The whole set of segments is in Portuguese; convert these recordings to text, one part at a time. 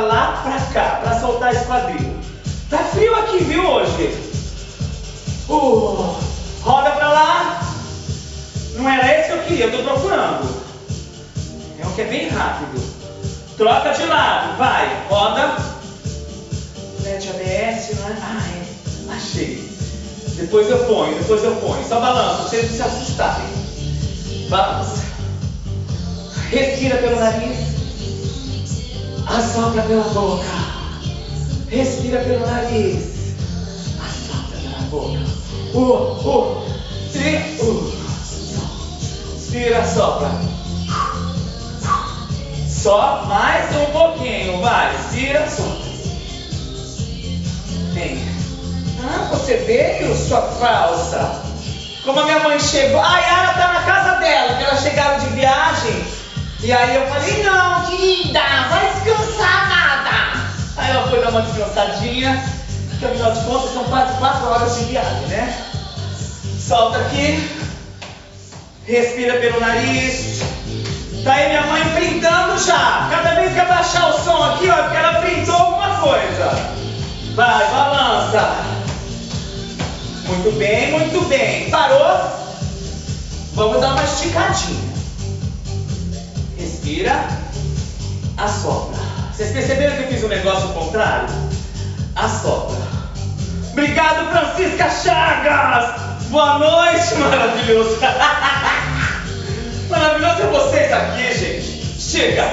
lá pra cá, pra soltar esse quadril. Tá frio aqui, viu, hoje? Uh, roda pra lá. Não era esse que eu queria, eu tô procurando. É um que é bem rápido. Troca de lado, vai, roda. Mete ABS, não é? Ah, é. Achei. Depois eu ponho, depois eu ponho. Só balança, vocês não se assustarem. Balança. Respira pelo nariz. Assopra pela boca. Respira pelo nariz. Assopra pela boca. Uh, uh. Tira. Uh. Inspira, sopra. Só mais um pouquinho, vai. Inspira, sopra. Vem. Ah, você veio, sua falsa. Como a minha mãe chegou. A Yara tá na casa dela, que elas chegaram de viagem. E aí eu falei, não, querida, vai descansar nada. Aí ela foi dar uma descansadinha, que afinal de contas são quase quatro horas de viagem, né? Solta aqui. Respira pelo nariz. Tá aí minha mãe printando já. Cada vez que abaixar o som aqui, ó, é porque ela printou alguma coisa. Vai, balança. Muito bem, muito bem. Parou? Vamos dar uma esticadinha. Respira. Assopra. Vocês perceberam que eu fiz um negócio contrário? Assopra. Obrigado, Francisca Chagas. Boa noite, maravilhoso. maravilhoso é vocês aqui, gente. Chega.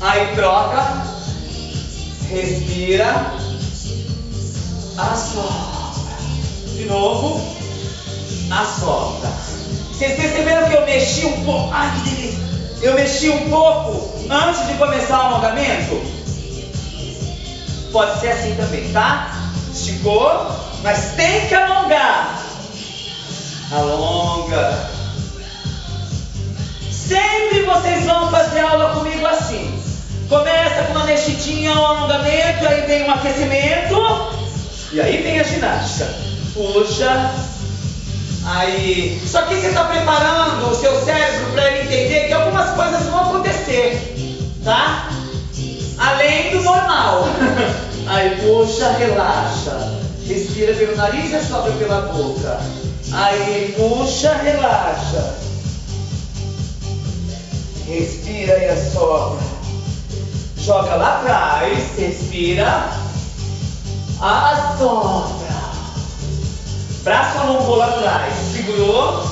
Aí troca. Respira. Assopra. De novo. Assopra. Vocês perceberam que eu mexi um pouco? Ai, que delícia. Eu mexi um pouco antes de começar o alongamento? Pode ser assim também, tá? Esticou, mas tem que alongar. Alonga. Sempre vocês vão fazer aula comigo assim. Começa com uma mexidinha, um alongamento, aí vem um aquecimento, e aí vem a ginástica. Puxa, aí. Só que você está preparando o seu cérebro para ele entender que algumas coisas vão acontecer, tá? Além do normal. Aí puxa, relaxa. Respira pelo nariz e sopra pela boca. Aí puxa, relaxa. Respira e assopra. Joga lá atrás, respira. Assopra. Braço alongou lá atrás. Segurou.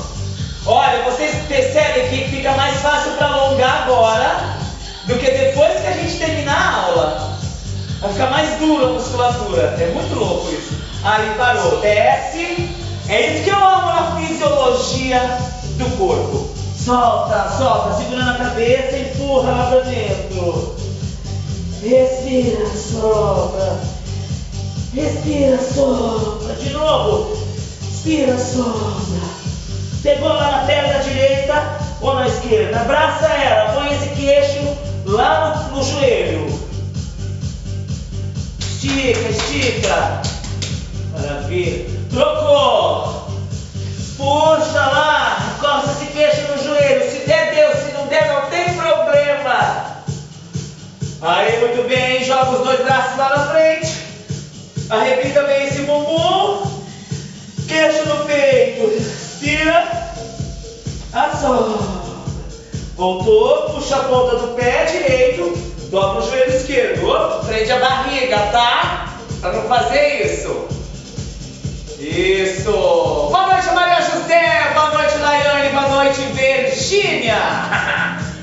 Olha, vocês percebem que fica mais fácil para alongar agora do que depois que a gente terminar a aula. Vai ficar mais dura a musculatura. É muito louco isso. Aí parou. Desce. É isso que eu amo na fisiologia do corpo. Solta, solta, segurando a cabeça, empurra lá pra dentro. Respira, sopra. Respira, sopra. De novo. Respira, sopra. Pegou lá na perna direita ou na esquerda. Abraça ela, põe esse queixo lá no, no joelho. Estica, estica. Maravilha. Trocou. Puxa lá. Encosta esse queixo no joelho. Se der, deu. Se não der, não tem problema. Aí, muito bem. Joga os dois braços lá na frente. Arrebita bem esse bumbum. Queixo no peito. Respira. Assopra. Voltou. Puxa a ponta do pé direito. Dobra o joelho esquerdo. Prende a barriga, tá? Pra não fazer isso. Isso. Boa noite, Maria José. Boa noite, Laiane. Boa noite, Virgínia.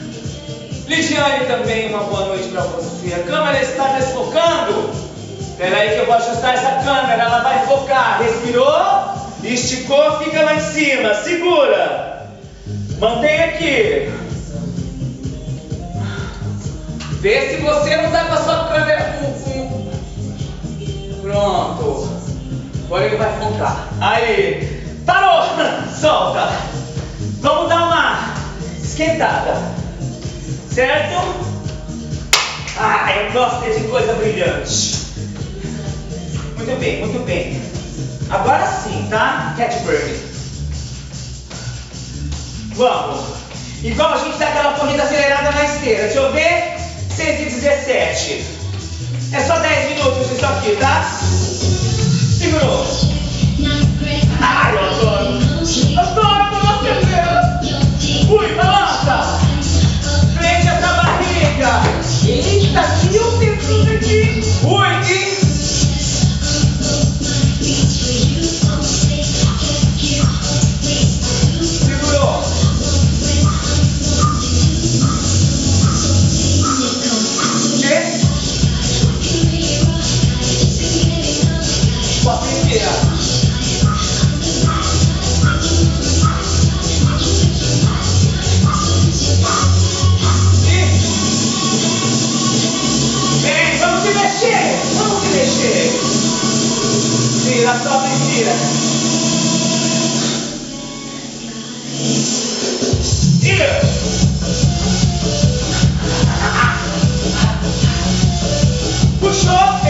Lidiane também, uma boa noite pra você. A câmera está desfocando. Espera aí que eu vou ajustar essa câmera. Ela vai focar. Respirou. Esticou, fica lá em cima. Segura. Mantém aqui. Vê se você não dá com a sua câmera. Pronto. Agora ele vai focar. Aí. Parou! Solta. Vamos dar uma esquentada. Certo? Ah, eu gosto de coisa brilhante. Muito bem, muito bem. Agora sim, tá? Catbird. Vamos. Igual a gente dá aquela corrida acelerada na esteira. Deixa eu ver. 117. sete. É só 10 minutos isso aqui, tá? Segurou. Ai, eu adoro. Adoro quando você vê. Fui, balança. Frente essa barriga. Eita, que o tempinho aqui. Fui, Vira, sobe e vira. Vira. Puxou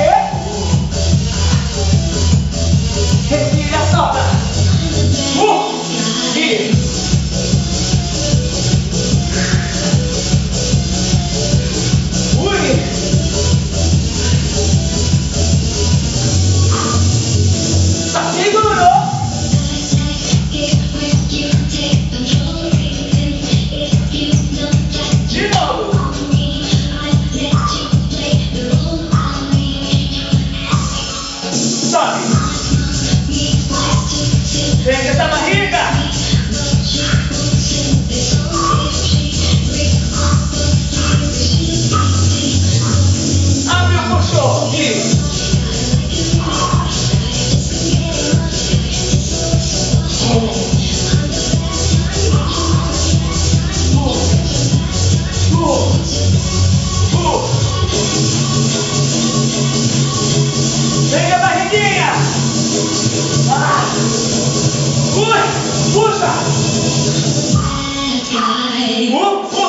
Ui! Puxa!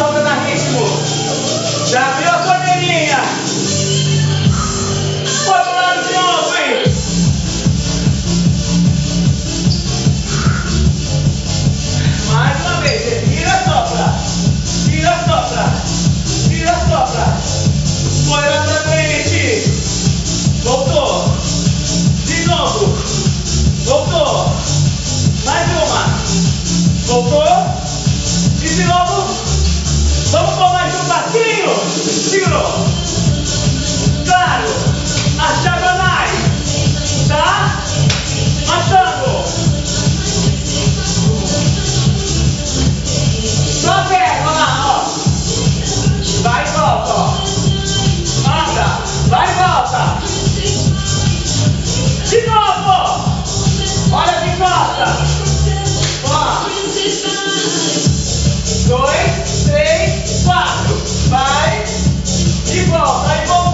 solta na ritmo. Já viu a bandeirinha? Bota lá no triunfo. Mais uma vez, tira, sopra. Tira, sopra. Tira, sopra. Foi dois, três, quatro. Vai e volta, e volta.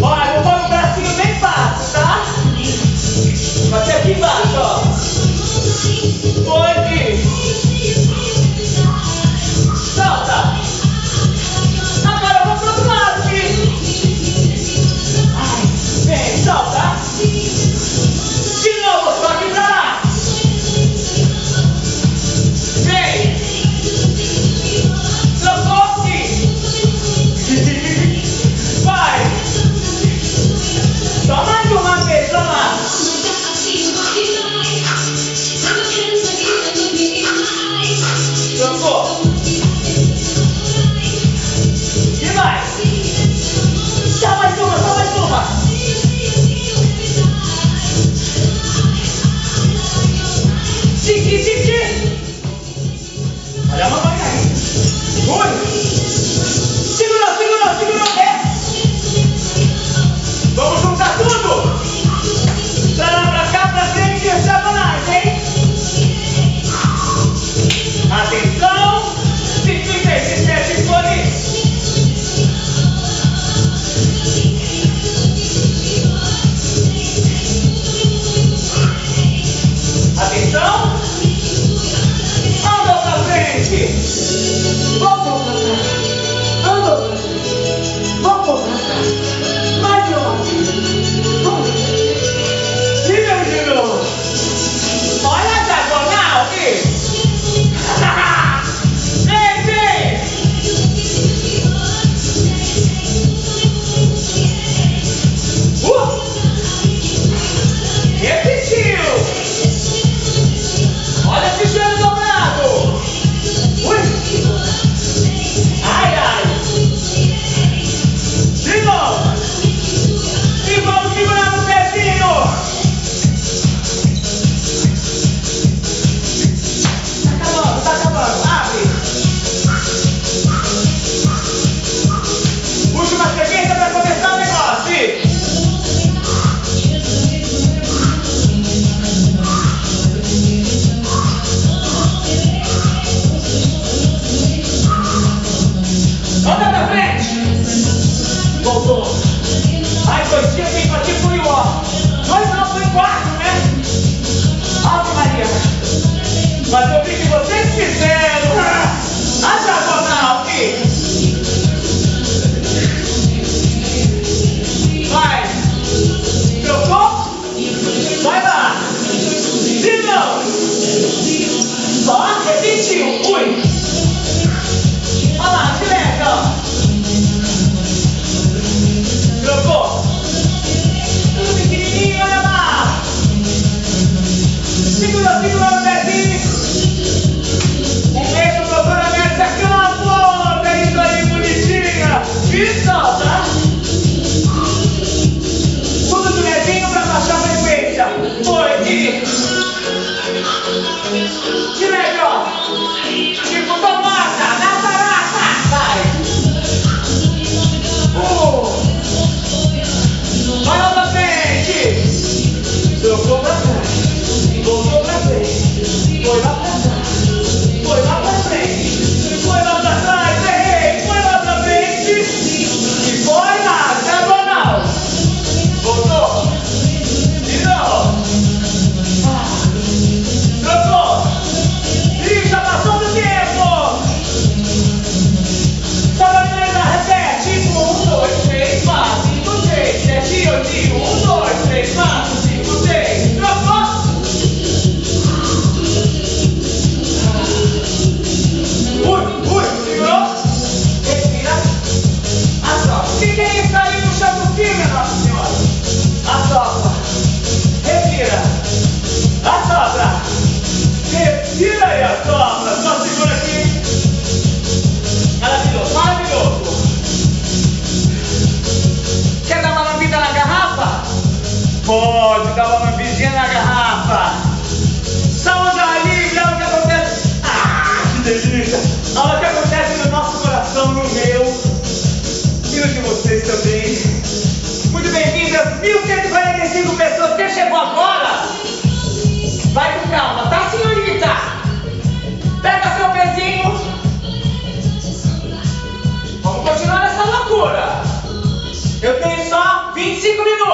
Olha, eu vou no bracinho bem fácil, tá? Mas aqui embaixo, ó.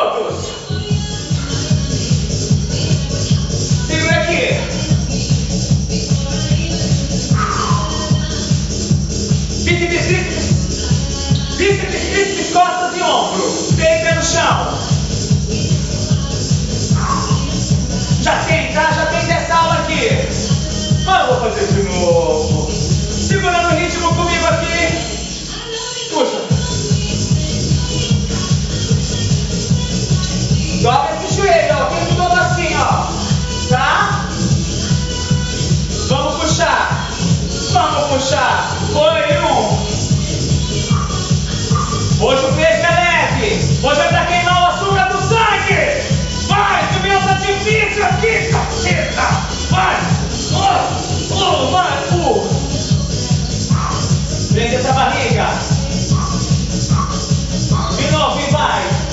25 minutos. Segura aqui. Bíceps, bíceps, bíceps, bíceps, costas e ombro. Pé no chão. Já tem, tá? Já tem dessa aula aqui. Mas eu vou fazer de novo. Segurando o ritmo comigo aqui. Joelho, ó. O tempo todo assim, ó. Tá? Vamos puxar. Vamos puxar. Foi um. Hoje o peso é leve. Hoje é pra queimar o açúcar do sangue. Vai, que meu difícil aqui, caceta. Vai. Oh, oh, vai. Uh. Prende essa barriga. De novo e vai.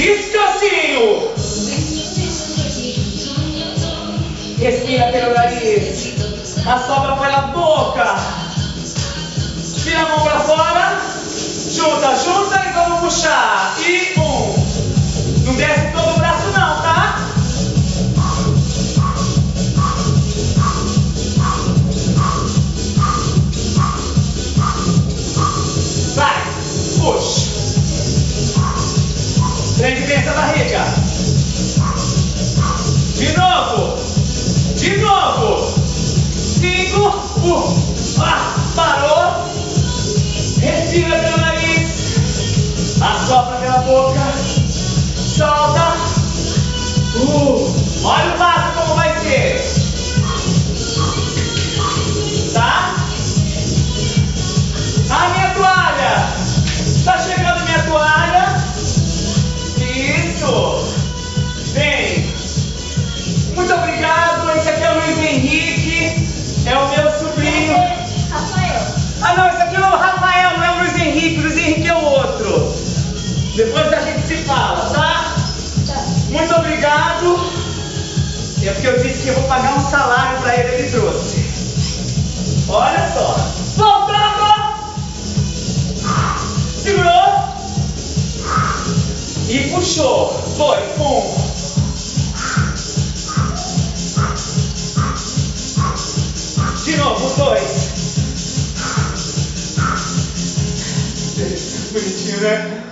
Descansinho. Respira pelo nariz. A sobra pela boca. Tira a mão pra fora. Junta, junta e vamos puxar. E um. Não desce todo o braço Prende bem essa barriga. De novo. De novo. Cinco. Um. Ah, parou. Respira pelo nariz. Assopra pela boca. Solta. Uh. Olha o passo como vai ser. É porque eu disse que eu vou pagar um salário para ele, ele trouxe. Olha só. Voltando. Segurou. E puxou. Foi. Um. De novo, dois. Bonitinho, né?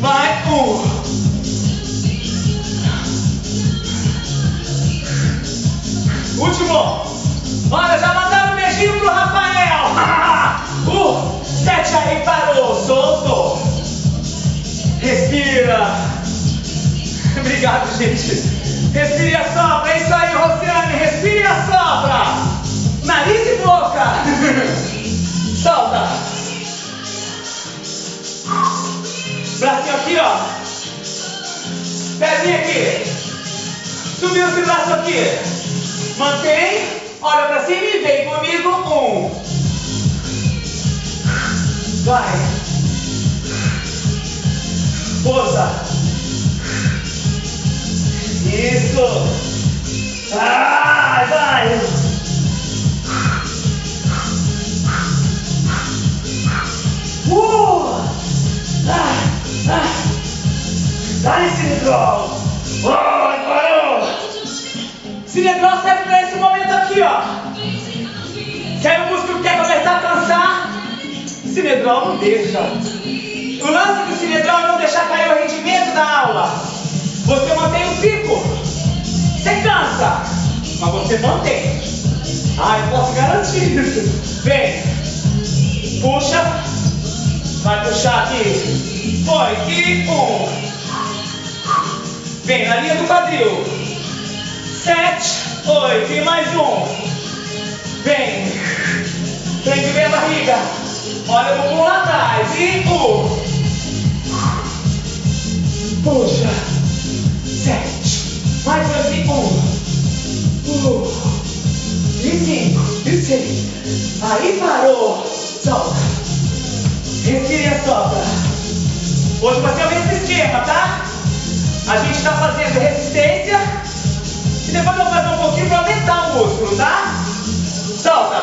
Vai, um. Último. Olha, já mandaram um beijinho pro Rafael. uh, sete aí, parou, soltou. Respira. Obrigado, gente. Respire e assopra. É isso aí, Rociane. Respire e assopra. Nariz e boca. Solta. Bracinho aqui, ó. Pezinho aqui. Subiu esse braço aqui. Mantém. Olha pra cima e vem comigo. Um. Vai. Pousa. Isso. Ah, vai. Uh. Ah, ah. Dá-lhe Cinedrol. Oh, parou. Cinedrol serve pra esse momento aqui, ó. Se aí o músculo quer começar a cansar, Cinedrol não deixa. O lance do Cinedrol é não deixar cair o rendimento da aula. Você mantém o pico. Você cansa, mas você mantém. Ah, eu posso garantir isso. Vem. Puxa. Vai puxar aqui. Foi. E um. Vem na linha do quadril. Sete, oito. E mais um. Vem. Prende bem a barriga. Olha o bumbum lá atrás. E um. Puxa. Sete. Mais dois. Um. Uh. E cinco. E seis. Aí parou. Solta. Respira e assopra. Hoje vai ser o mesmo esquema, tá? A gente está fazendo resistência. E depois eu vou fazer um pouquinho para aumentar o músculo, tá? Solta.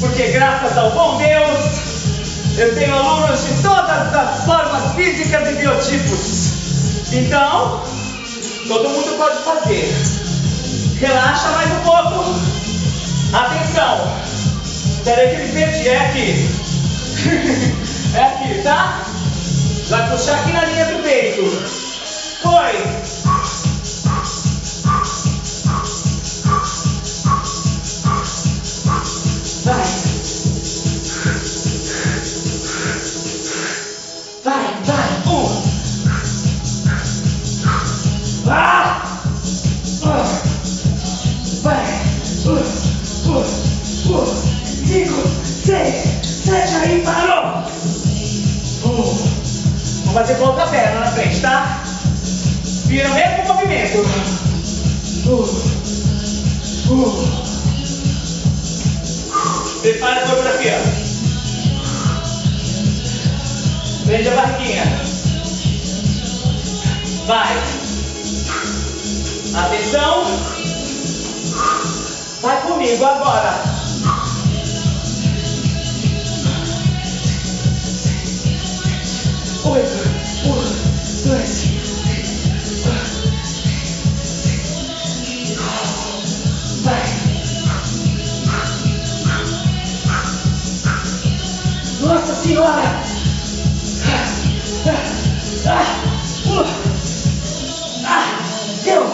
Porque graças ao bom Deus, eu tenho alunos de todas as formas físicas e biotipos. Então, todo mundo pode fazer. Relaxa mais um pouco. Atenção. Peraí que ele perdi. É aqui. é aqui, tá? Vai puxar aqui na linha do peito. Foi. fazer com a outra perna na frente, tá? Vira mesmo movimento. Uh, uh. Prepara a coreografia. Prende a barriguinha. Vai. Atenção. Vai comigo agora. Oito. Senhora! Deu!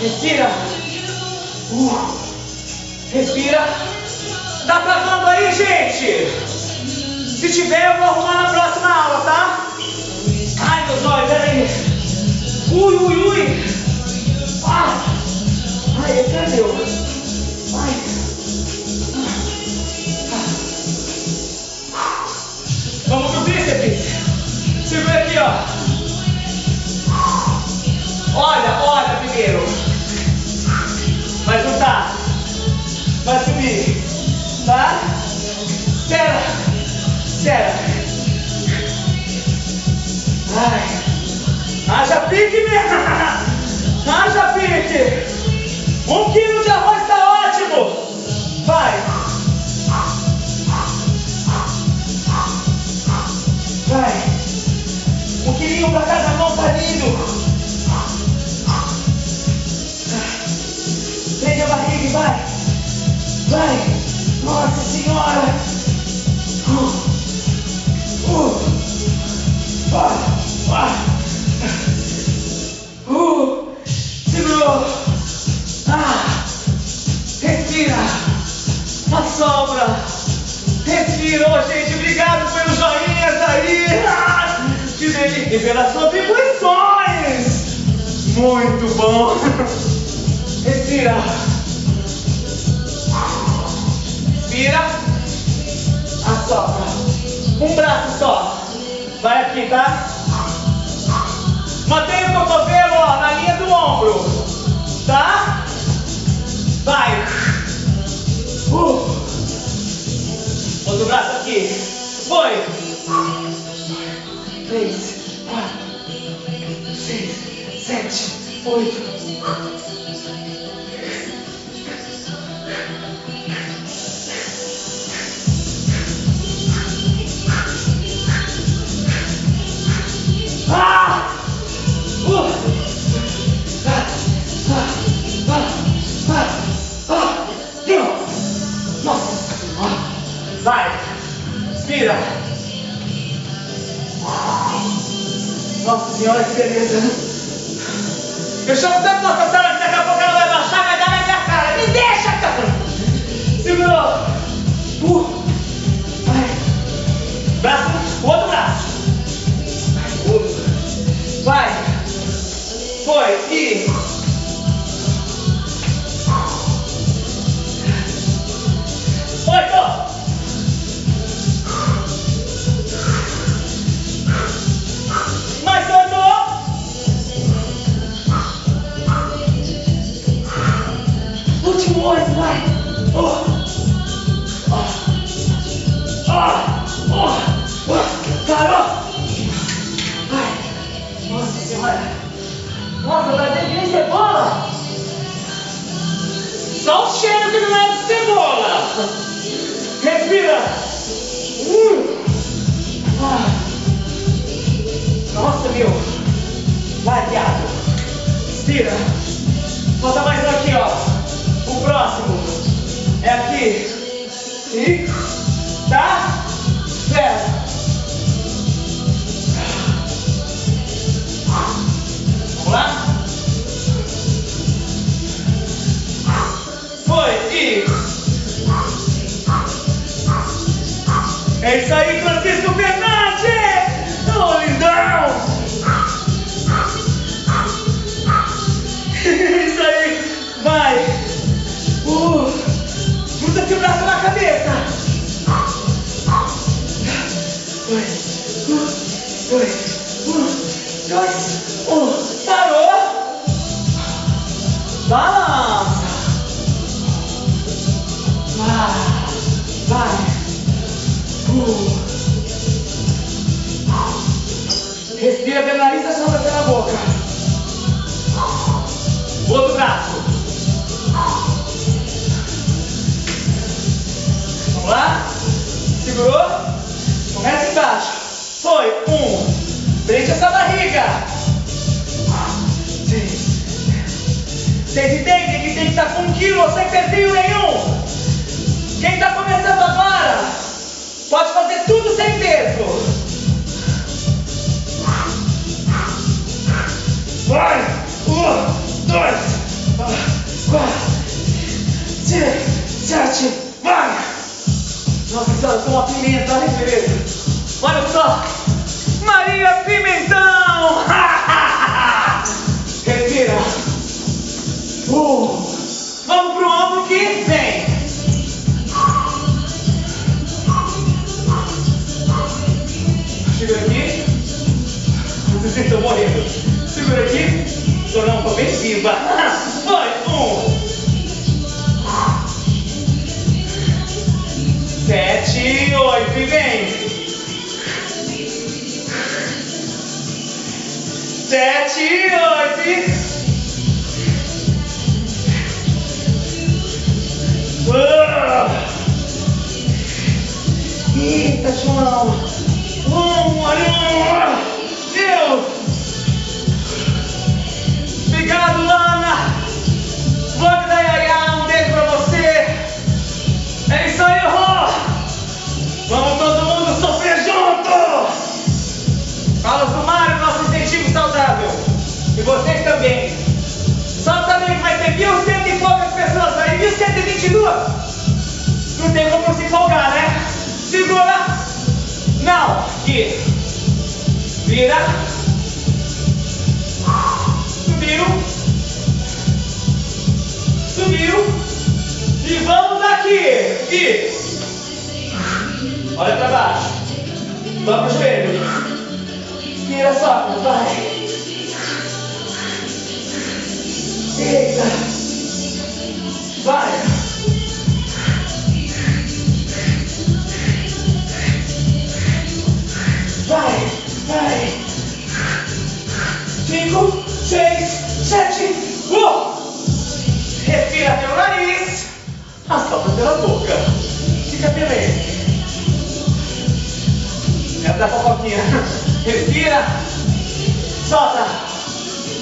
Respira! Uh, respira! Tá travando aí, gente? Se tiver, eu vou arrumar na próxima aula, tá? Ai, meus olhos, peraí! Ui, ui, ui! Ah! Ai, perdeu! Haja pique mesmo. Haja pique. Um quilo de arroz tá ótimo. Vai. Vai. Um quilinho para cada mão tá lindo. Prende a barriga e vai. Vai. Nossa Senhora. Uh. Uh. Ah. Respirou, gente. Obrigado pelos joinhas aí. Que delícia. Pelas contribuições. Muito bom. Respira. Respira. Assopra. Um braço só. Vai aqui, tá? Mantenha o cotovelo ó, na linha do ombro. Tá? Vai. Outro braço aqui. Foi. Três, quatro, seis, sete, oito. Inspira. Nossa senhora, que beleza. Eu chamo tanto nossa senhora que daqui a pouco ela vai baixar, vai dar na minha cara. Me deixa, cara. Segurou. Uh. Vai. Braço, outro braço. Vai. Foi. E... Oito. more tonight. Oh. Oh. Oh. Oh. Oh. Carol! Ai. Nossa senhora! Nossa, vai ter que cebola! Só o cheiro que não é de cebola! Respira! Hum. Ah. Nossa, meu! Vai, viado! Respira! Falta mais um aqui, ó! aqui. E tá Zero. Vamos lá? Foi e. É isso aí, Francisco Fernandes! Ô, é lindão! isso aí, vai! braço na cabeça.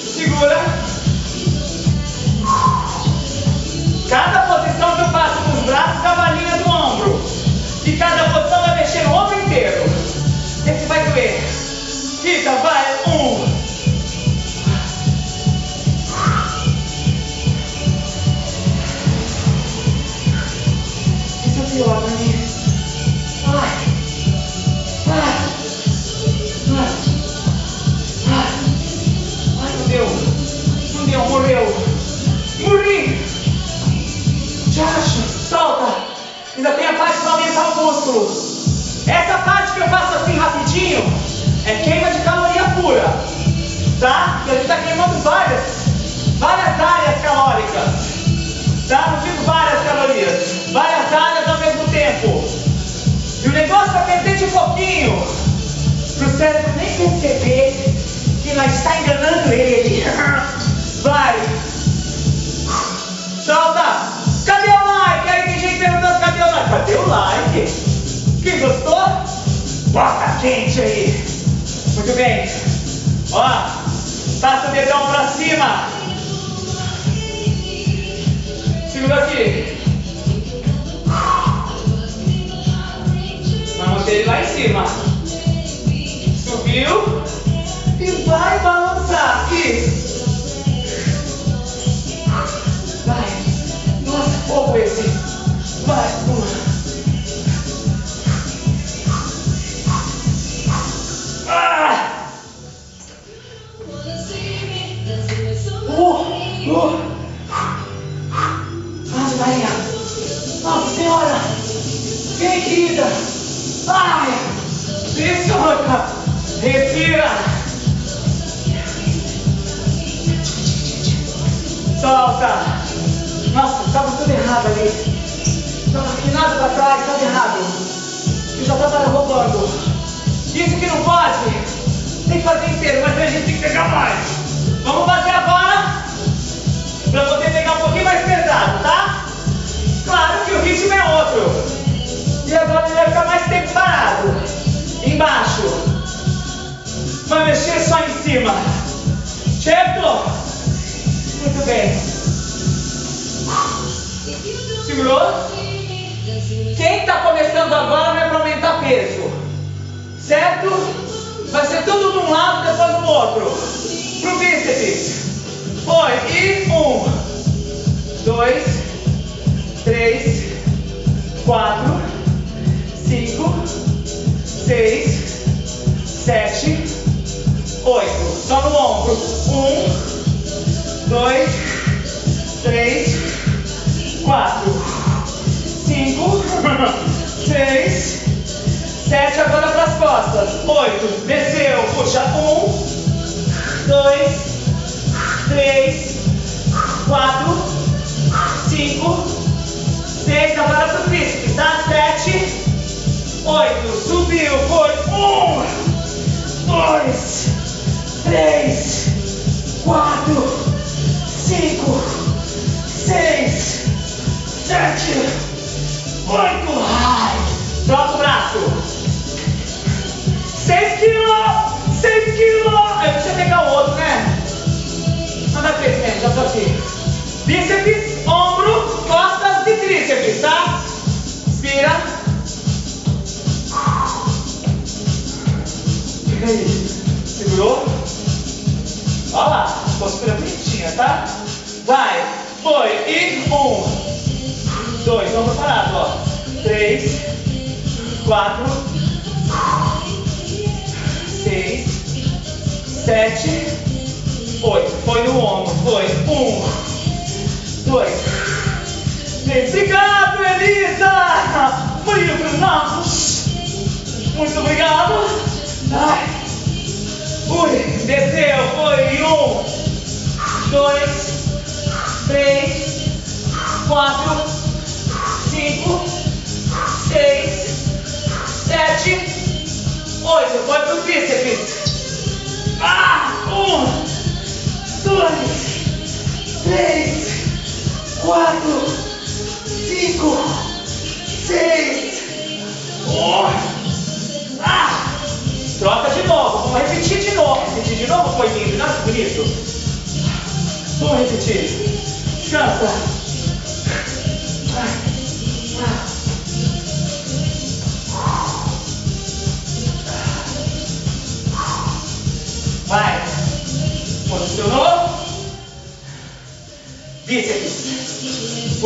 Segura. Cada posição Essa parte que eu faço assim rapidinho é queima de caloria pura, tá? E a gente está queimando várias, várias áreas calóricas, tá? Não digo várias calorias, várias áreas ao mesmo tempo. E o negócio é perder de pouquinho, para o cérebro nem perceber que nós está enganando ele. Vai! Solta! Cadê o like? Aí tem gente perguntando cadê o like? Cadê o like? Quem gostou? Bota quente aí. Muito bem. Ó, passa o dedão pra cima. Segura aqui. Vamos ter ele lá em cima. Subiu. E vai balançar aqui. Vai. Nossa, fogo esse. Vai, pula. Ali. Estava inclinado para trás, estava errado. Eu já estava roubando. Isso que não pode. Tem que fazer inteiro, mas a gente tem que pegar mais. Vamos fazer agora para poder pegar um pouquinho mais pesado, tá? Claro que o ritmo é outro. E agora ele vai ficar mais tempo parado. Embaixo. Vai mexer só em cima. Certo? Muito bem. Segurou? Quem está começando agora vai para aumentar peso. Certo? Vai ser tudo de um lado, depois do outro. Pro bíceps. Foi. E um, dois, três, quatro, cinco, seis, sete, oito. Só no ombro. Um, dois, três, quatro, cinco, seis, sete. Agora para as costas. Oito. Desceu. Puxa. Um, dois, três, quatro, cinco, seis. Agora para o tríceps, tá? Sete, oito. Subiu. Foi. Um, dois, três, quatro, cinco, seis, sete, oito. Ai. Troca o braço. 6 quilos! 6 quilos! Aí deixa eu pegar o outro, né? Manda três mesmo, já tô aqui. Bíceps, ombro, costas e tríceps, tá? Inspira. Fica aí. Segurou? Olha lá, postura bonitinha, tá? Vai, foi. E um, dois, vamos parado, ó. Três, quatro, seis, sete, oito. Foi no ombro. Foi. Um, dois, três. Obrigado, Elisa! Frio Fernandes. Muito obrigado. Ai. Ui, desceu. Foi. Um, dois, três, quatro, cinco, seis, sete, oito. Foi pro bíceps. Ah! Um, dois, três, quatro,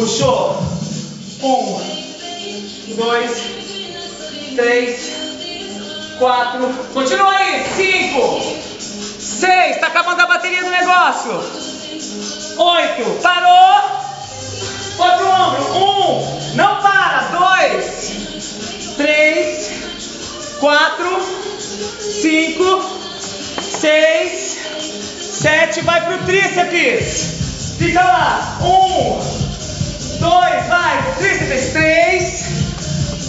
Puxou. Um, dois, três, quatro. Continua aí. Cinco, seis. Tá acabando a bateria do negócio. Oito. Parou. Foi pro ombro. Um. Não para. Dois, três, quatro, cinco, seis, sete, vai pro tríceps. Fica lá. Um, dois, vai, tríceps. Três,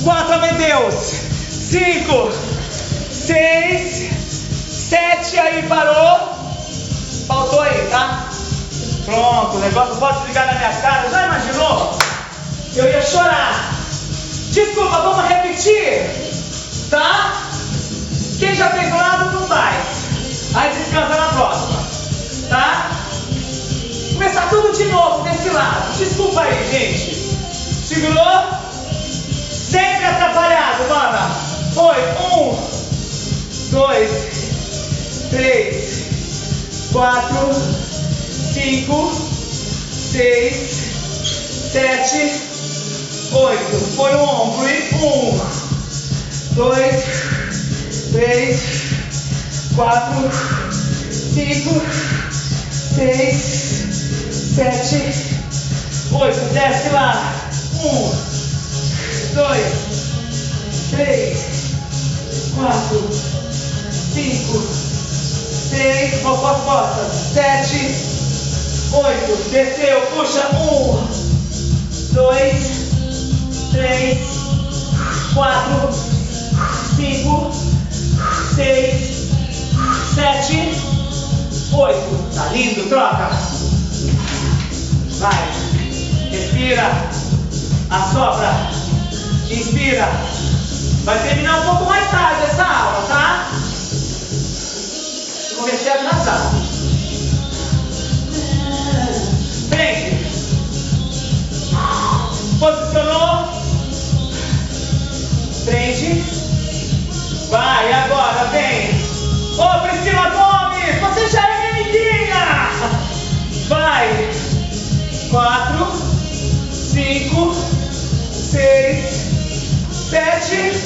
quatro, Deus. Cinco, seis, sete, aí parou. Faltou aí, tá? Pronto, o negócio pode desligar na minha cara. Já imaginou? Eu ia chorar. Desculpa, vamos repetir. Tá? Quem já fez o lado não faz. Aí descansa na próxima. Tá? Começar tudo de novo desse lado. Desculpa aí, gente. Segurou? Sempre atrapalhado, mana. Foi. Um, dois, três, quatro, cinco, seis, sete, oito. Foi o ombro. E um, dois, três, quatro, cinco, seis, sete, oito. Desce lá. Um, dois, três, quatro, cinco, seis, costas, costas, sete, oito. Desceu, puxa. Um, dois, três, quatro, cinco, seis, sete, oito. Tá lindo, troca. Vai. Respira. Assopra. Inspira. Vai terminar um pouco mais tarde essa aula, tá? Eu comecei atrasado. Frente. Posicionou. Frente. Vai, agora vem. Ô, Priscila Gomes, você já é minha. Vai. Quatro, cinco, seis, sete,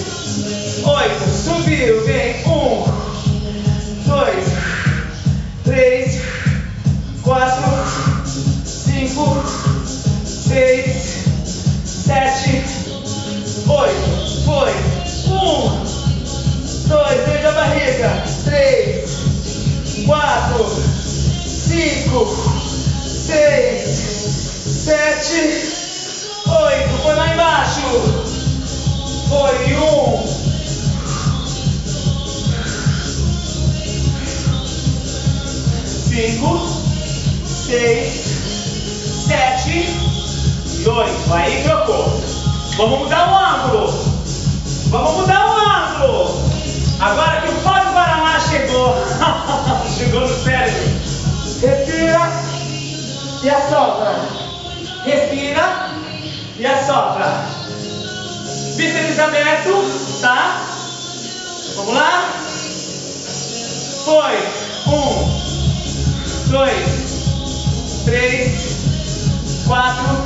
oito. Subiu, vem. Um, dois, três, quatro, cinco, seis, sete, oito. Foi. Um, dois, vem da barriga. Três, quatro, cinco, seis, sete, oito. Foi lá embaixo. Foi um. Cinco, seis, sete e oito. Aí trocou. Vamos mudar o ângulo. Vamos mudar o ângulo. Agora que o do Guaraná chegou. chegou no cérebro. Respira e assopra. Respira e assopra. Bíceps aberto, tá? Vamos lá? Foi. Um, dois, três, quatro,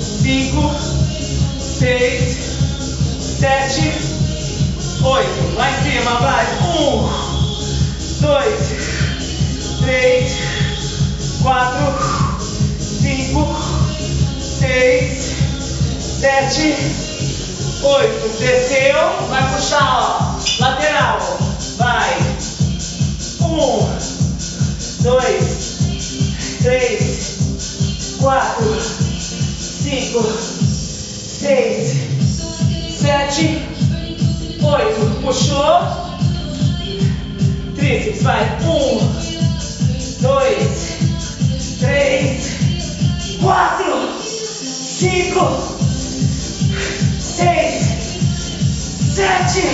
cinco, seis, sete, oito. Lá em cima, vai. Um, dois, três, quatro, seis, sete, oito. Desceu, vai puxar, ó. Lateral. Vai. Um, dois, três, quatro, cinco, seis, sete, oito. Puxou. Tríceps, vai. Um, dois, três, quatro, cinco, seis, sete,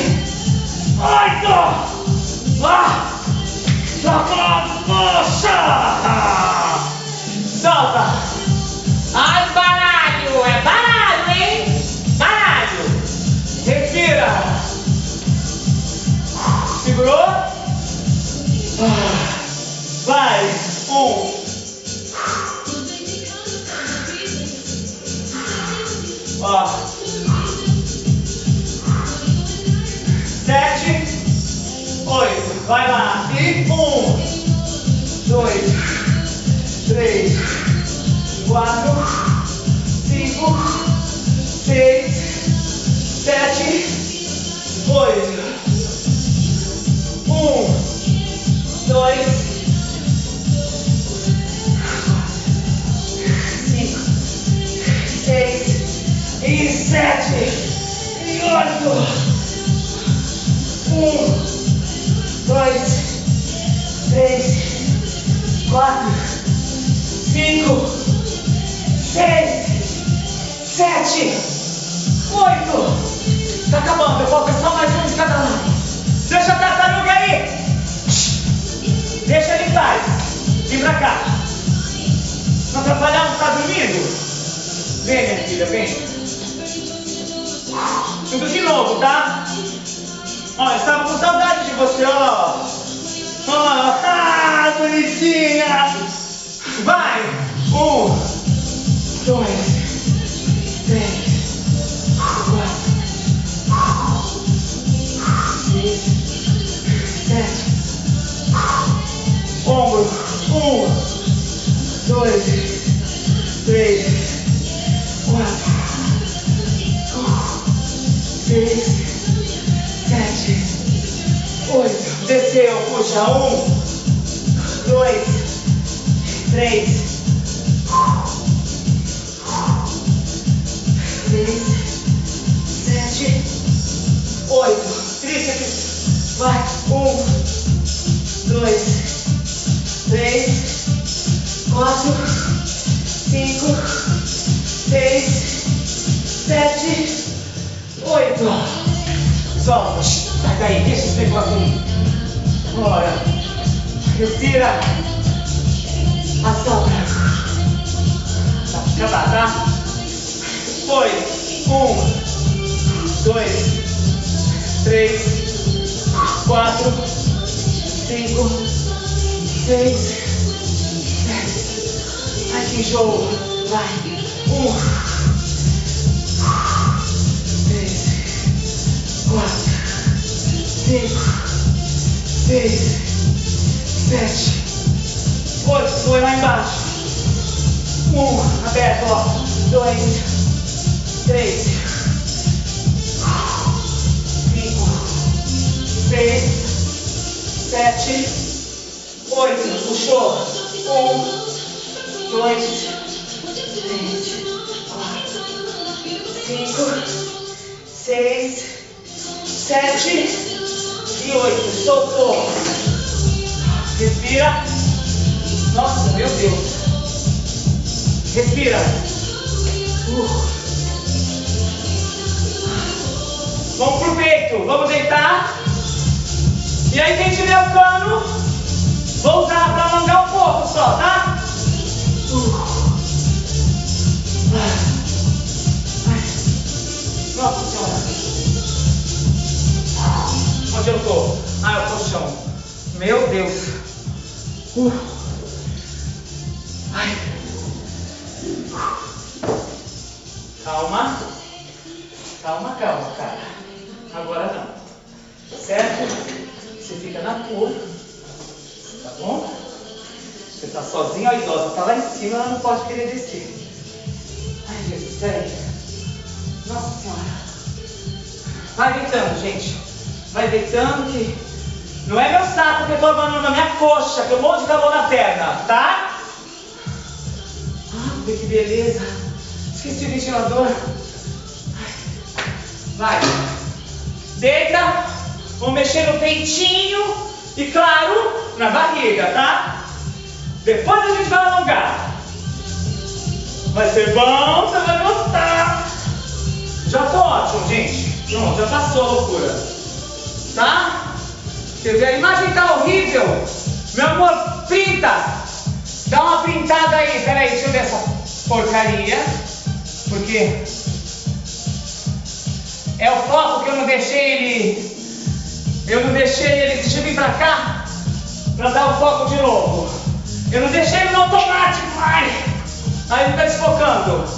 oito. Ah! Solta! Puxa! Solta! Ai, baralho! É baralho, hein? Baralho! Respira! Segurou? Ah, Vai! Um! Ó! Sete! Oito! Vai lá! E um! Dois! Três! Quatro! Cinco! Seis! Sete! Oito! Um! Dois! e sete, e oito, um, dois, três, quatro, cinco, seis, sete, oito. Tá acabando, eu vou só mais um de cada lado. Deixa a tartaruga aí. Deixa ele em paz. Vem pra cá. Não atrapalhar, não tá dormindo? Vem, minha filha, vem. Tudo de novo, tá? Ó, estava com saudade de você, ó. Ó, ah, bonitinha. Vai. Um, dois, três, quatro, seis, sete. Ombro. Um, dois, sete, oito. Desceu, puxa. Um, dois, três, seis, sete, oito. Tríceps. Vai. Um, dois, três, quatro, cinco, seis, sete, oito. Solta. Sai daí, deixa esse negócio aí. Bora. Respira. Assopra. Tá, acabar, tá? Foi. Um, dois, três, quatro, cinco, seis, sete. Ai, que enjoo. Vai. Um, cinco, seis, sete, oito. Foi lá embaixo. Um, aberto, ó. Dois, três, cinco, seis, sete, oito. Puxou. Um, dois, três, quatro, cinco, seis, sete e oito. Soltou. Respira. Nossa, meu Deus. Respira. Uh. Vamos pro peito. Vamos deitar. E aí quem tiver o cano, vou usar para alongar um pouco só, tá? Uh. Nossa senhora. Onde eu tô? Ah, eu tô no chão. Meu Deus. Uh. Ai. Calma. Calma, calma, cara. Agora não. Certo? Você fica na tua. Tá bom? Você tá sozinho, a idosa tá lá em cima, ela não pode querer descer. Ai, Jesus, peraí. Nossa Senhora. Vai deitando, gente. Vai deitando que não é meu saco que eu tô abanando a minha coxa, que eu morro de calor na perna, tá? Ah, que beleza. Esqueci o ventilador. Vai. Deita. Vamos mexer no peitinho e, claro, na barriga, tá? Depois a gente vai alongar. Vai ser bom, você vai gostar. Já tô ótimo, gente. Pronto, já passou a loucura. Tá? Quer ver? A imagem tá horrível. Meu amor, printa. Dá uma printada aí. Peraí, deixa eu ver essa porcaria. Porque é o foco que eu não deixei ele. Eu não deixei ele. Deixa eu vir pra cá. Pra dar o foco de novo. Eu não deixei ele no automático. Ai. Aí ele tá desfocando.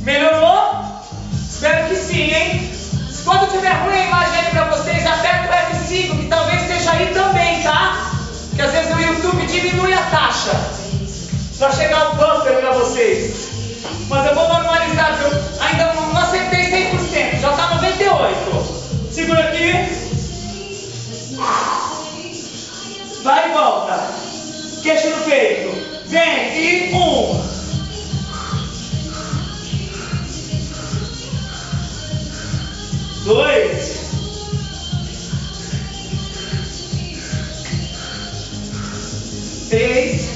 Melhorou? Espero que sim, hein? Quando tiver ruim a imagem pra vocês, aperta o F5, que talvez esteja aí também, tá? Que às vezes o YouTube diminui a taxa para chegar o bumper para vocês. Mas eu vou normalizar, viu? Ainda não, acertei 100%, já tá 98%. Segura aqui. Vai e volta. Queixo no peito. Vem e um. Dois. Três.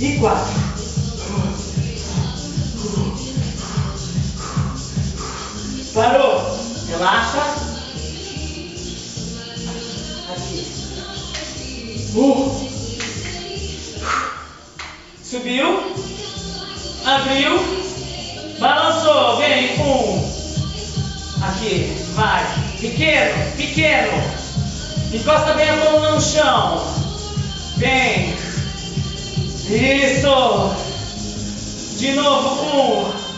e quatro. Parou. Relaxa. Aqui. Uh. Subiu. Abriu. Balançou. Vem. Um. Aqui. Vai. Pequeno. Pequeno. Encosta bem a coluna no chão. Vem. Isso. De novo. Um.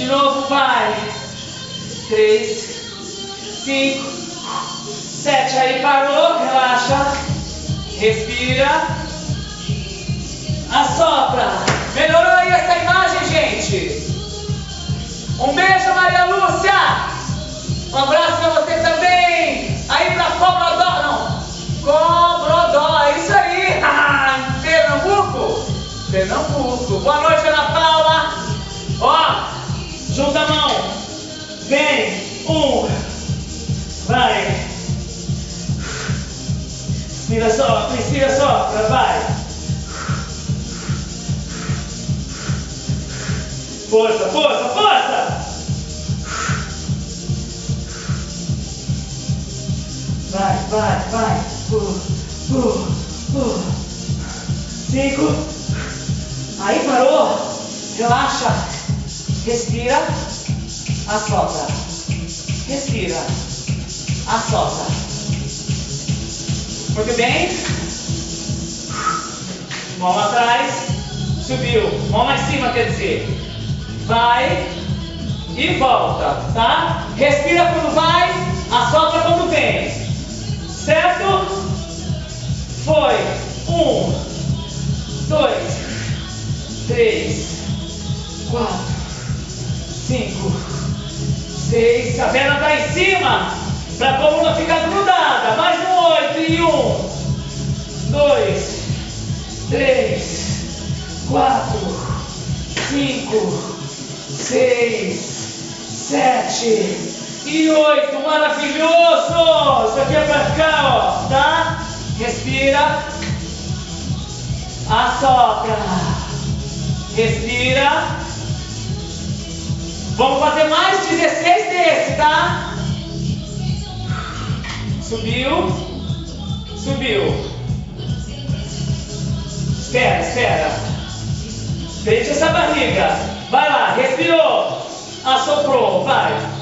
De novo, vai. Três, cinco, sete. Aí parou, relaxa. Respira. Assopra. Melhorou aí essa imagem, gente? Um beijo, Maria Lúcia. Um abraço pra você também. Aí pra Cobrodó, não. Cobrodó, é isso aí. Pernambuco? Pernambuco. Boa noite, Ana Paula. Ó, Junta a mão. Vem. Um. Inspira só, inspira só. Vai. Força, força, força. Vai, vai, vai. Uh, uh, uh. Cinco. Aí parou. Relaxa. Respira, assopra. Respira, assopra. Muito bem. Mão atrás. Subiu. Mão em cima, quer dizer. Vai e volta, tá? Respira quando vai, assopra quando vem. Certo? Foi. Um, dois, três, quatro cinco, seis, a perna está em cima, para a coluna ficar grudada, mais um oito, e um, dois, três, quatro, cinco, seis, sete e oito, maravilhoso, isso aqui é para cá, ó, tá? Respira, assopra, respira, Vamos fazer mais 16 desse, tá? Subiu. Subiu. Espera, espera. Deixa essa barriga. Vai lá, respirou. Assoprou, vai.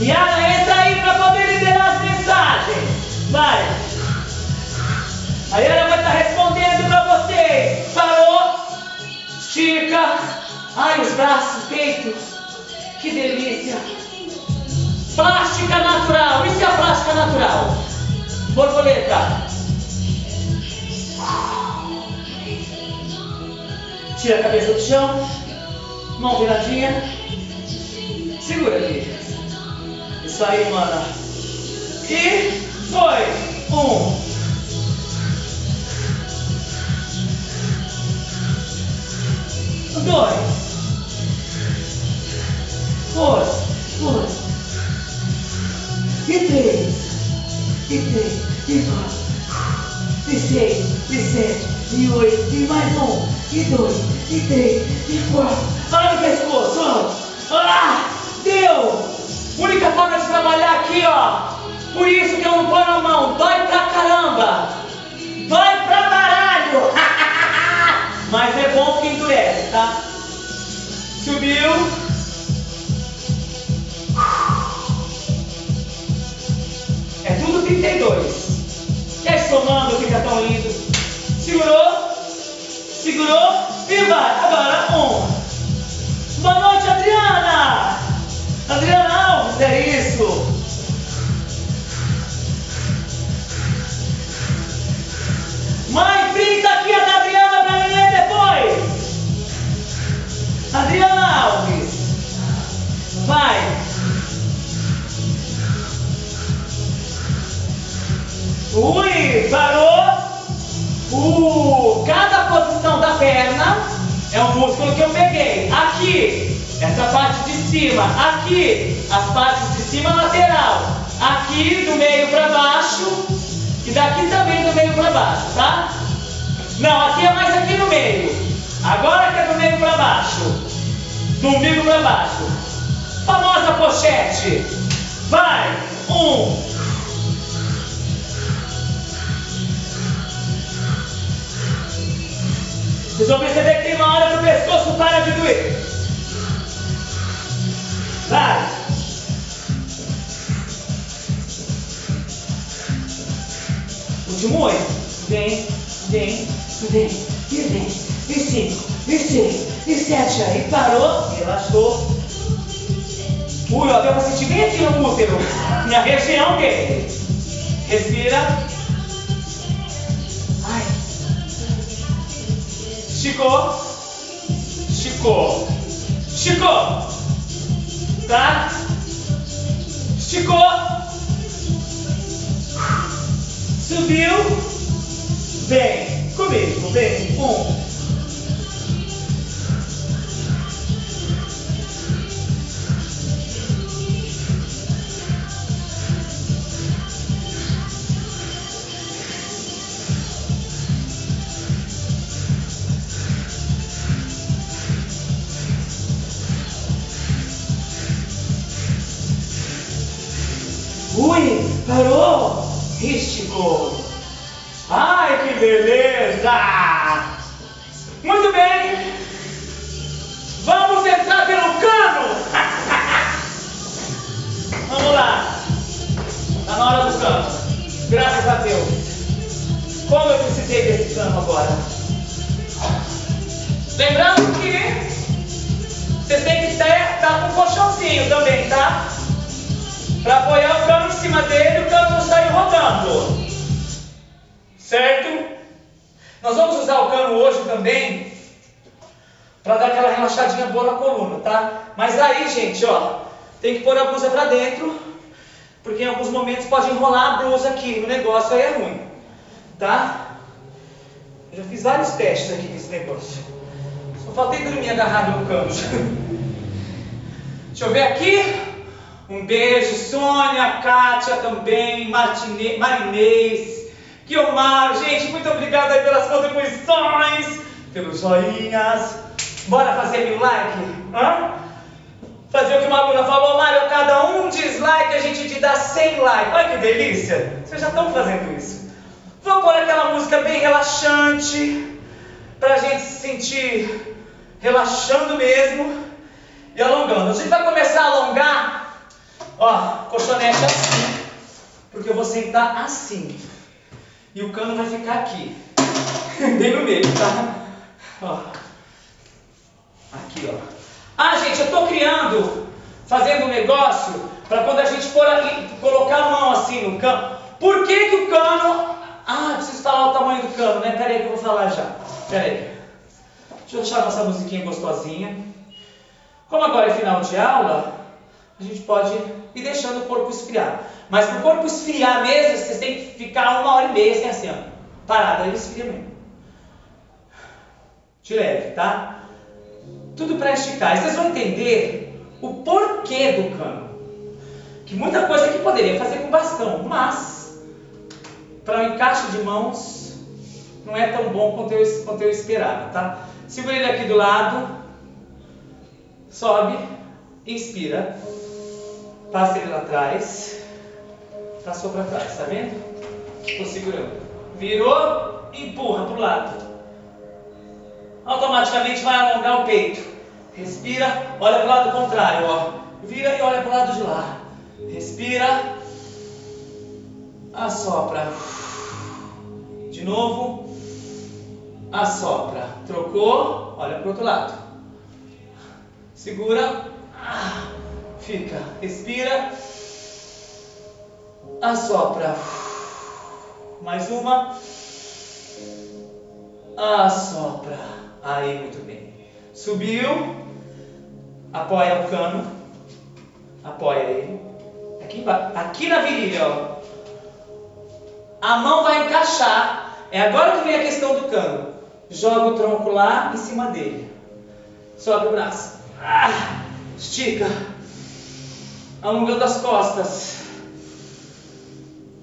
Yara, entra aí para poder liderar as mensagens. Vai. A Yara vai estar respondendo para vocês. Parou. Estica. Ai, os braços, peito. Que delícia. Plástica natural. Isso é a plástica natural. Borboleta. Tira a cabeça do chão. Mão viradinha. Segura aqui. Isso aí, mana. E foi. Um. Dois. Foi. Foi. E três. E três. E quatro. E seis. E sete. E oito. E mais um. E dois. E três. E quatro. Olha no pescoço. Ah! Deu! Única forma de trabalhar aqui, ó. Por isso que eu não ponho a mão. Dói pra caramba. Dói pra baralho. Mas é bom porque endurece, tá? Subiu. É tudo 32. Quer somando, fica tão lindo. Segurou. Segurou. E vai. Agora um. Boa noite, Adriana. Adriana Alves, é isso. Mãe, printa aqui a da Adriana para mim ler depois. Adriana Alves. Vai. Ui, parou. Uh, cada posição da perna é um músculo que eu peguei. Aqui, essa parte de cima. Aqui, as partes de cima lateral. Aqui, do meio para baixo. E daqui também do meio para baixo, tá? Não, aqui é mais aqui no meio. Agora que é do meio para baixo. Do umbigo para baixo. Famosa pochete. Vai. Um. Vocês vão perceber que tem uma hora que o pescoço para de doer. Vai. Último oito. Vem, vem, vem, e vem. E cinco, e seis, e sete. Aí parou, relaxou. Ui, ó, deu pra sentir bem aqui no útero. Na região dele. Respira. Ai. Esticou. Esticou. Esticou. Tá? Esticou. Subiu. Vem. Comigo. Vem. Um. Esticou. Ai, que beleza! Muito bem. Vamos entrar pelo cano. Vamos lá. Está na hora do cano. Graças a Deus. Como eu precisei desse cano agora. Lembrando que vocês têm que estar, estar com um colchãozinho também, tá? Para apoiar o cano em cima dele o cano não sair rodando. Certo? Nós vamos usar o cano hoje também para dar aquela relaxadinha boa na coluna, tá? Mas aí, gente, ó, tem que pôr a blusa para dentro, porque em alguns momentos pode enrolar a blusa aqui no negócio, aí é ruim, tá? Eu já fiz vários testes aqui nesse negócio. Só faltei dormir agarrado no cano. Deixa eu ver aqui. Um beijo, Sônia, Kátia também, Marinês, Guilmar. Gente, muito obrigado aí pelas contribuições, pelos joinhas. Bora fazer mil like? Hã? Fazer o que uma aluna falou, Mário, cada um dislike a gente te dá 100 likes. Olha que delícia! Vocês já estão fazendo isso. Vamos pôr aquela música bem relaxante, pra gente se sentir relaxando mesmo e alongando. A gente vai começar a alongar, ó, colchonete assim, porque eu vou sentar assim. E o cano vai ficar aqui, bem no meio, tá? Ó. Aqui, ó. Ah, gente, eu estou criando, fazendo um negócio para quando a gente for ali, colocar a mão assim no cano. Por que, que o cano. Ah, preciso falar o tamanho do cano, né? Pera aí que eu vou falar já. Pera aí. Deixa eu deixar nossa musiquinha gostosinha. Como agora é final de aula, a gente pode ir deixando o corpo esfriar. Mas para o corpo esfriar mesmo, vocês têm que ficar uma hora e meia assim, assim ó. Parado, ele esfria mesmo. De leve, tá? tudo para esticar. E vocês vão entender o porquê do cano. Que muita coisa que poderia fazer com bastão, mas para o encaixe de mãos não é tão bom quanto eu, quanto eu esperava, tá? Segura ele aqui do lado, sobe, inspira, passa ele lá atrás, passou para trás, tá vendo? Estou segurando. Virou, empurra para o lado automaticamente vai alongar o peito. Respira, olha para o lado contrário, ó. Vira e olha para o lado de lá. Respira, assopra. De novo, assopra. Trocou, olha para o outro lado. Segura, fica. Respira, assopra. Mais uma, assopra. Aí, muito bem. Subiu, apoia o cano, apoia ele. Aqui, aqui na virilha, ó. A mão vai encaixar. É agora que vem a questão do cano. Joga o tronco lá em cima dele. Sobe o braço. Ah, estica. Alongando as costas.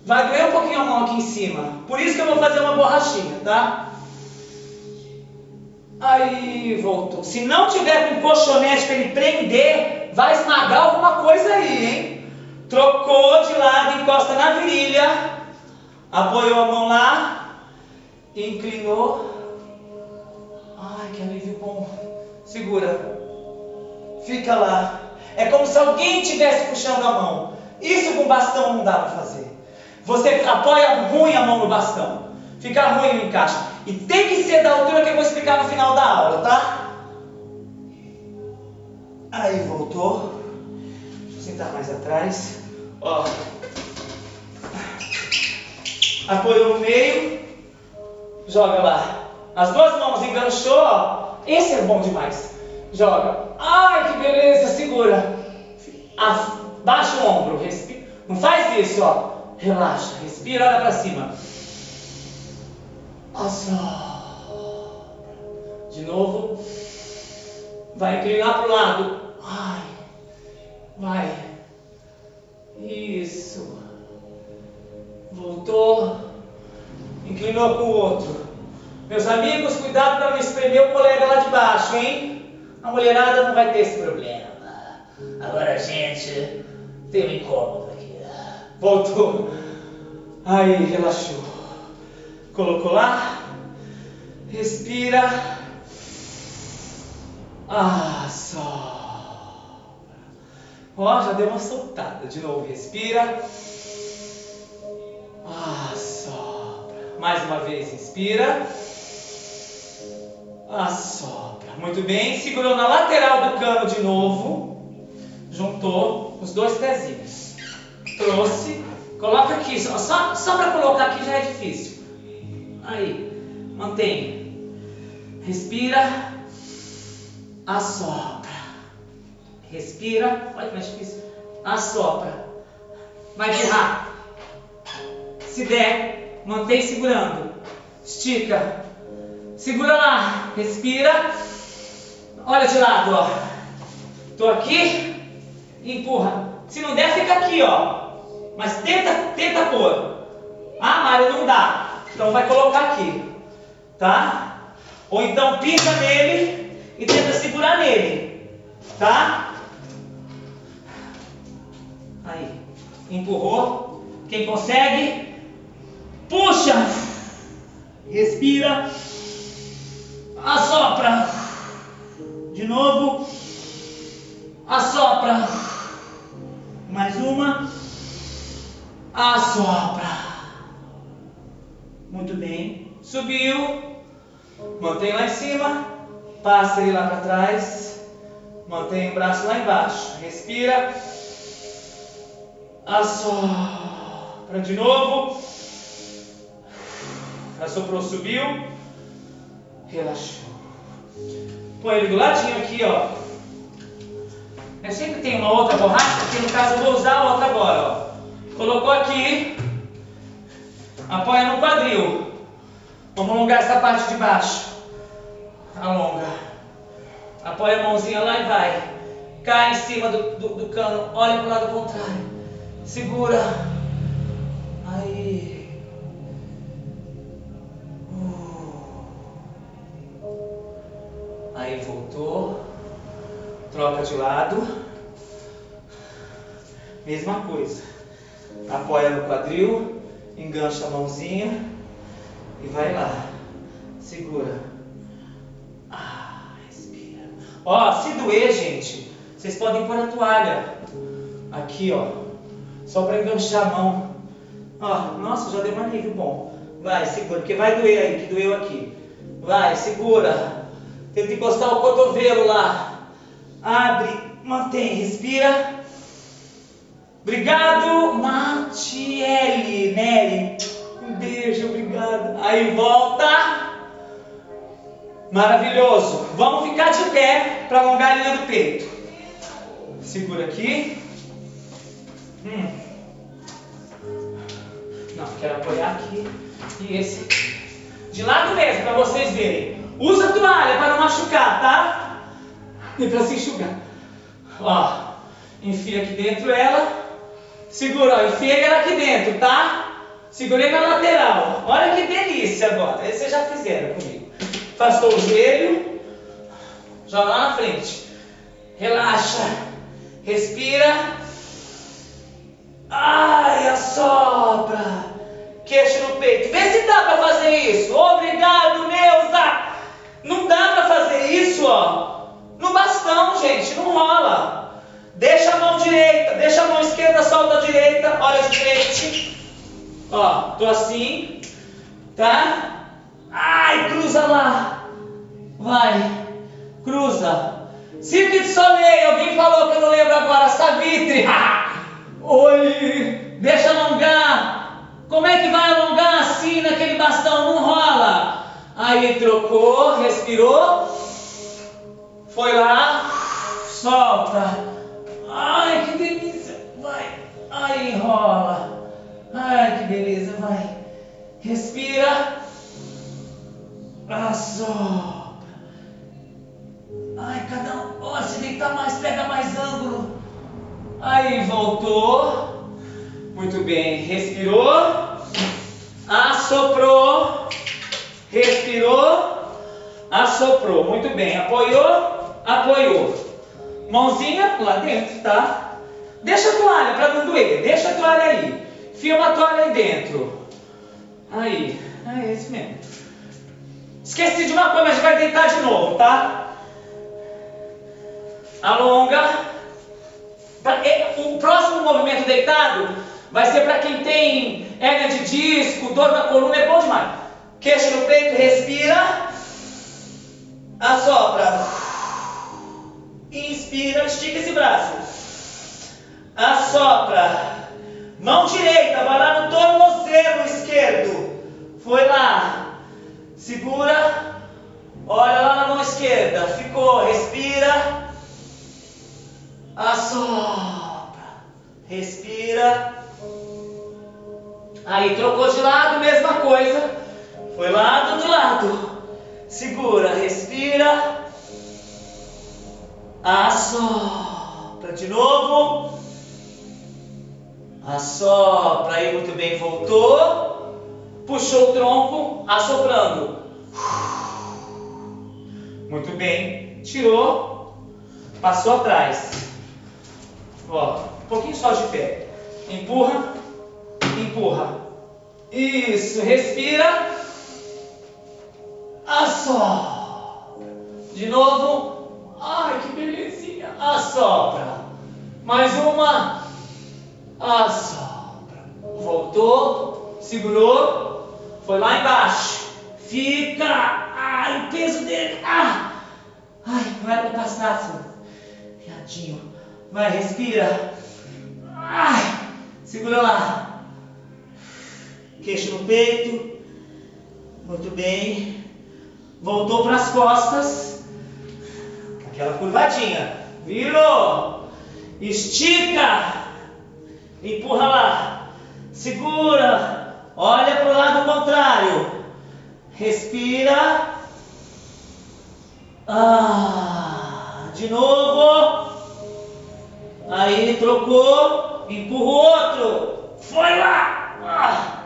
Vai doer um pouquinho a mão aqui em cima. Por isso que eu vou fazer uma borrachinha, tá? Aí voltou. Se não tiver com colchonete para ele prender, vai esmagar alguma coisa aí, hein? Trocou de lado, encosta na virilha, apoiou a mão lá, inclinou. Ai, que alívio bom. Segura. Fica lá. É como se alguém estivesse puxando a mão. Isso com bastão não dá para fazer. Você apoia ruim a mão no bastão. Fica ruim o encaixe. E tem que ser da altura que eu vou explicar no final da aula, tá? Aí voltou. Deixa eu sentar mais atrás. Ó. Apoiou no meio. Joga lá. As duas mãos enganchou, ó. Esse é bom demais. Joga. Ai, que beleza. Segura. Abaixa o ombro. Respira. Não faz isso, ó. Relaxa. Respira, olha pra cima. Assopra. De novo. Vai inclinar para o lado. Ai. Vai. Isso. Voltou. Inclinou para o outro. Meus amigos, cuidado para não espremer o colega lá de baixo, hein? A mulherada não vai ter esse problema. Agora a gente tem um incômodo aqui. Voltou. Aí, relaxou. Colocou lá. Respira. Ah, só. Ó, já deu uma soltada. De novo, respira. Ah, sopra. Mais uma vez, inspira. Assopra. Muito bem. Segurou na lateral do cano de novo. Juntou os dois pezinhos. Trouxe. Coloca aqui. Só, só, só para colocar aqui já é difícil. Aí, mantenha. Respira, assopra. Respira, olha que mais difícil. Assopra. Vai rápido. Se der, mantém segurando. Estica. Segura lá. Respira. Olha de lado, ó. Tô aqui. Empurra. Se não der, fica aqui, ó. Mas tenta, tenta pôr. Ah, Mário, não dá. Então vai colocar aqui, tá? Ou então pisa nele e tenta segurar nele, tá? Aí, empurrou. Quem consegue? Puxa! Respira. Assopra. De novo. Assopra. Mais uma. Assopra. Muito bem. Subiu. Mantém lá em cima. Passa ele lá para trás. Mantém o braço lá embaixo. Respira. Assopra de novo. Assoprou, subiu. Relaxou. Põe ele do ladinho aqui, ó. Eu sempre tenho uma outra borracha, que no caso eu vou usar a outra agora, ó. Colocou aqui. Apoia no quadril. Vamos alongar essa parte de baixo. Alonga. Apoia a mãozinha lá e vai. Cai em cima do, do, do cano. Olha para o lado contrário. Segura. Aí. Aí voltou. Troca de lado. Mesma coisa. Apoia no quadril engancha a mãozinha e vai lá. Segura. Ah, respira. Ó, se doer, gente, vocês podem pôr a toalha aqui, ó, só para enganchar a mão. Ó, nossa, já deu alívio bom. Vai, segura, porque vai doer aí, que doeu aqui. Vai, segura. Tenta encostar o cotovelo lá. Abre, mantém, respira. Obrigado, Matiele, Nery. Um beijo, obrigado. Aí volta. Maravilhoso. Vamos ficar de pé para alongar a linha do peito. Segura aqui. Hum. Não, quero apoiar aqui. E esse. De lado mesmo, para vocês verem. Usa a toalha para não machucar, tá? E para se enxugar. Ó, enfia aqui dentro ela. Segura, ó, enfia ela aqui dentro, tá? Segurei na lateral. Olha que delícia agora. Esse vocês já fizeram comigo. Afastou o joelho. Joga lá na frente. Relaxa. Respira. Ai, assopra. Queixo no peito. Vê se dá para fazer isso. Obrigado, Neuza. Não dá para fazer isso, ó. No bastão, gente. Não rola. Deixa a mão direita, deixa a mão esquerda, solta a direita, olha de frente. Ó, tô assim, tá? Ai, cruza lá. Vai, cruza. Cirque de Soleil, alguém falou que eu não lembro agora, Savitri. Oi, deixa alongar. Como é que vai alongar assim naquele bastão? Não rola. Aí trocou, respirou, foi lá, solta. Ai, que delícia. Vai. Ai, enrola. Ai, que beleza. Vai. Respira. Assopra. Ai, cada um. Ó, se deitar mais, pega mais ângulo. Aí, voltou. Muito bem. Respirou. Assoprou. Respirou. Assoprou. Muito bem. Apoiou. Apoiou. Mãozinha lá dentro, tá? Deixa a toalha para não doer. Deixa a toalha aí. Fia uma toalha aí dentro. Aí. É esse mesmo. Esqueci de uma coisa, mas a vai deitar de novo, tá? Alonga. O próximo movimento deitado vai ser para quem tem hérnia de disco, dor na coluna, é bom demais. Queixo no peito, respira. Assopra. Inspira, estica esse braço. Assopra. Mão direita, vai lá no tornozelo esquerdo. Foi lá. Segura. Olha lá na mão esquerda. Ficou. Respira. Assopra. Respira. Aí trocou de lado, mesma coisa. Foi lado de lado. Segura, respira. Assopra de novo. Assopra aí, muito bem, voltou. Puxou o tronco, assoprando. Muito bem. Tirou. Passou atrás. Ó, um pouquinho só de pé. Empurra. Empurra. Isso. Respira. Assopra. De novo. Ai, que belezinha. Assopra. Mais uma. Assopra. Voltou. Segurou. Foi lá embaixo. Fica. Ai, o peso dele. Ah. Ai, não era pra passar, Viadinho. Vai, respira. Ai. Segura lá. Queixo no peito. Muito bem. Voltou para as costas. Aquela curvadinha. Virou. Estica. Empurra lá. Segura. Olha para o lado contrário. Respira. Ah, de novo. Aí trocou. Empurra o outro. Foi lá. Ah,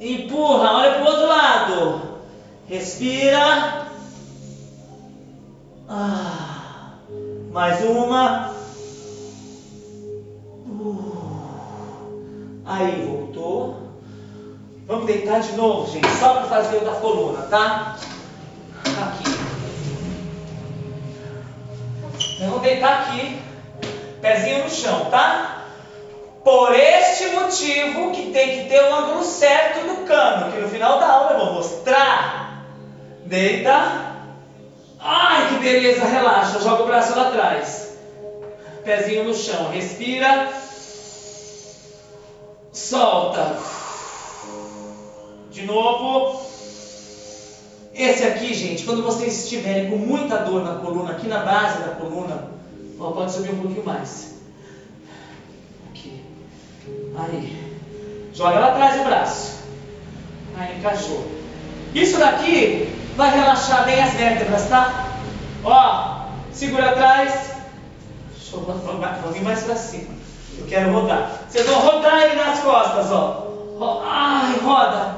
empurra. Olha para o outro lado. Respira. Ah, mais uma. Uh, aí, voltou. Vamos deitar de novo, gente, só para fazer o da coluna, tá? Aqui. Vamos deitar aqui, pezinho no chão, tá? Por este motivo que tem que ter o ângulo certo do cano, que no final da aula eu vou mostrar Deita. Ai, que beleza, relaxa. Joga o braço lá atrás. Pezinho no chão. Respira. Solta. De novo. Esse aqui, gente, quando vocês estiverem com muita dor na coluna, aqui na base da coluna, ó, pode subir um pouquinho mais. Aqui. Aí. Joga lá atrás o braço. Aí, encaixou. Isso daqui vai relaxar bem as vértebras, tá? Ó, segura atrás. Deixa eu vou vir mais pra cima. Eu quero rodar. Vocês vão rodar ele nas costas, ó. Ai, roda.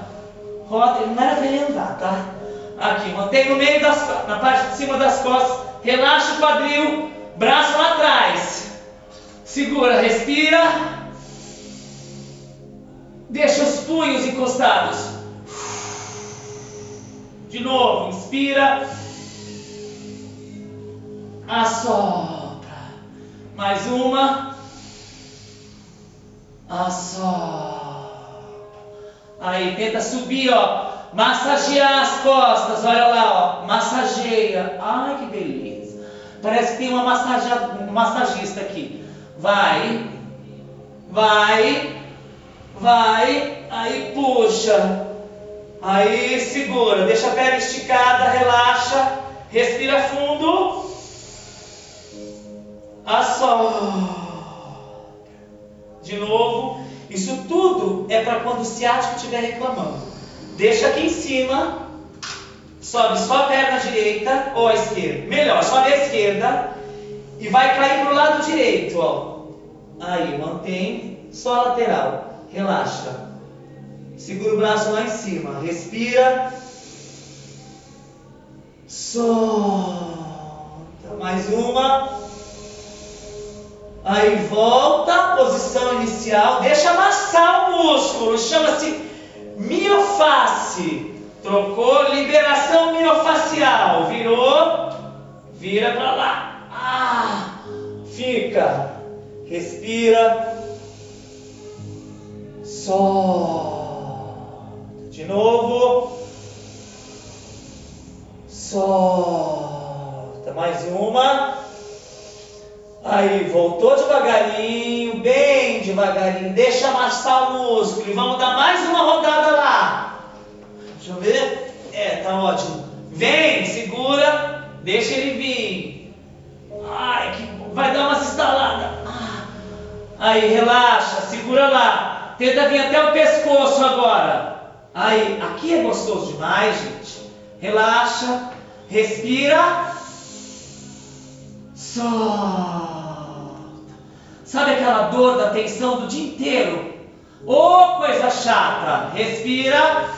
Roda. Não era pra ele andar, tá? Aqui, mantém no meio das na parte de cima das costas. Relaxa o quadril. Braço lá atrás. Segura, respira. Deixa os punhos encostados. De novo, inspira. Assopra. Mais uma. Assopra. Aí, tenta subir, ó. Massagear as costas, olha lá, ó. Massageia. Ai, que beleza. Parece que tem uma um massagista aqui. Vai. Vai. Vai. Aí puxa. Aí segura, deixa a perna esticada, relaxa, respira fundo. Assopra. De novo. Isso tudo é para quando o ciático estiver reclamando. Deixa aqui em cima. Sobe só a perna direita ou a esquerda. Melhor, sobe a esquerda. E vai cair para o lado direito. Ó. Aí, mantém. Só a lateral. Relaxa. Segura o braço lá em cima. Respira. Solta. Mais uma. Aí volta, posição inicial. Deixa amassar o músculo. Chama-se miofasce. Trocou, liberação miofacial. Virou, vira para lá. Ah, fica. Respira. Solta. De novo. Solta. Mais uma. Aí, voltou devagarinho, bem devagarinho. Deixa amassar o músculo. E vamos dar mais uma rodada lá. Deixa eu ver. É, tá ótimo. Vem, segura. Deixa ele vir. Ai, que vai dar uma instalada. Ah. Aí, relaxa, segura lá. Tenta vir até o pescoço agora. Aí, aqui é gostoso demais, gente. Relaxa, respira, solta. Sabe aquela dor da tensão do dia inteiro? Ô oh, coisa chata! Respira,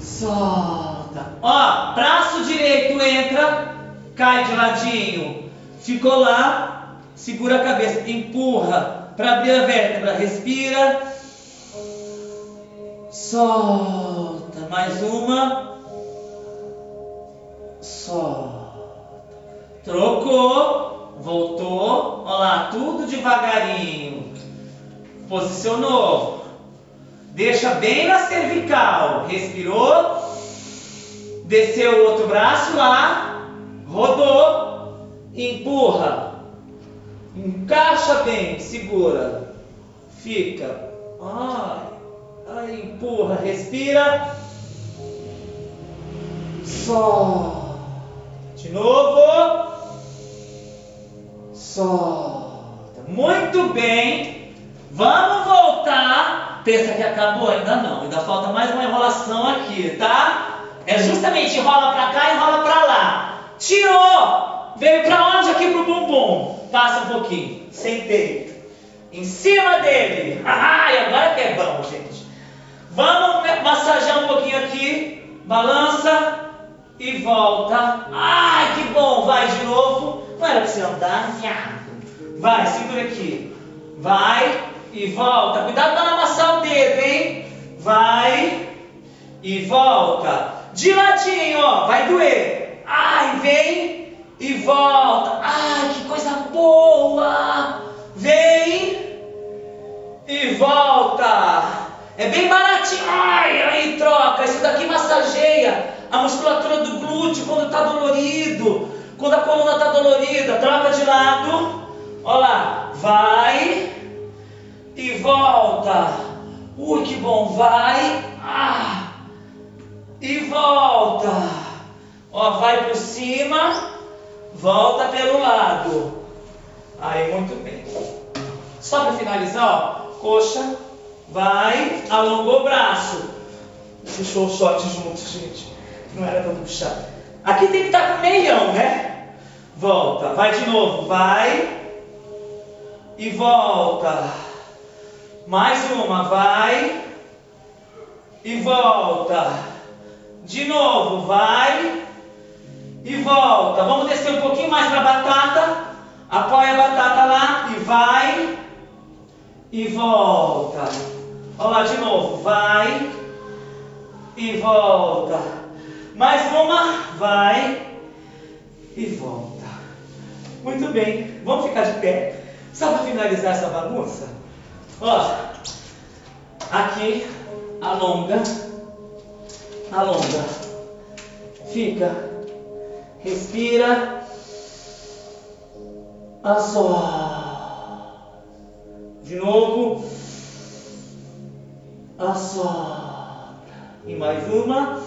solta. Ó, braço direito entra, cai de ladinho. Ficou lá, segura a cabeça, empurra para abrir a vértebra, respira. Solta. Mais uma. Solta. Trocou, voltou. Olha lá, tudo devagarinho. Posicionou. Deixa bem na cervical. Respirou. Desceu o outro braço lá. Rodou. Empurra. Encaixa bem. Segura. Fica. Ai. Ai, empurra. Respira. Solta. De novo. Solta. Muito bem. Vamos voltar. Pensa que acabou? Ainda não. Ainda falta mais uma enrolação aqui, tá? É justamente enrola pra cá e enrola pra lá. Tirou. Veio pra onde? Aqui pro bumbum. Passa um pouquinho. Sentei. Em cima dele. Ai, agora que é bom, gente. Vamos massagear um pouquinho aqui. Balança e volta. Ai, que bom. Vai de novo. Não era pra você andar. Vai, segura aqui. Vai e volta. Cuidado para não amassar o dedo, hein? Vai e volta. De ladinho, ó. Vai doer. Ai, vem e volta. Ai, que coisa boa. Vem e volta. É bem baratinho. Ai, aí troca. Isso daqui massageia a musculatura do glúteo quando está dolorido. Quando a coluna está dolorida, troca de lado. Olha lá. Vai e volta. Ui, que bom. Vai. Ah, e volta. Ó, vai por cima. Volta pelo lado. Aí, muito bem. Só para finalizar, ó. Coxa. Vai. Alongou o braço. Puxou o short junto, gente. Não era para puxar. Aqui tem que estar tá com meião, né? Volta. Vai de novo. Vai. E volta. Mais uma, vai e volta. De novo, vai e volta. Vamos descer um pouquinho mais para batata. Apoia a batata lá e vai e volta. Olha lá de novo, vai e volta. Mais uma, vai e volta. Muito bem, vamos ficar de pé. Só para finalizar essa bagunça. Ó, aqui, alonga, alonga, fica, respira, assopra, de novo, assopra, e mais uma,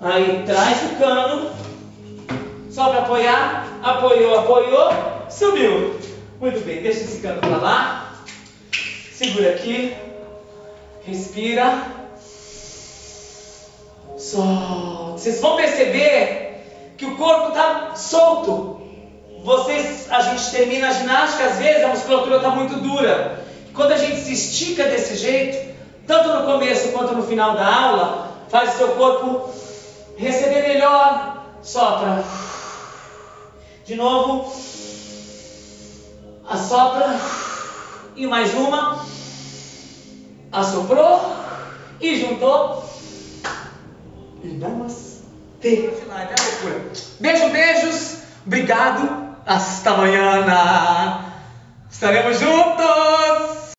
aí traz o cano, só para apoiar, apoiou, apoiou, subiu, muito bem, deixa esse cano para lá, Segura aqui. Respira. Solta. Vocês vão perceber que o corpo está solto. Vocês, a gente termina a ginástica, às vezes a musculatura está muito dura. Quando a gente se estica desse jeito, tanto no começo quanto no final da aula, faz o seu corpo receber melhor. Sopra. De novo. Assopra. E mais uma assoprou e juntou. E namastê. Beijo, beijos. Obrigado. Hasta amanhã. Estaremos juntos.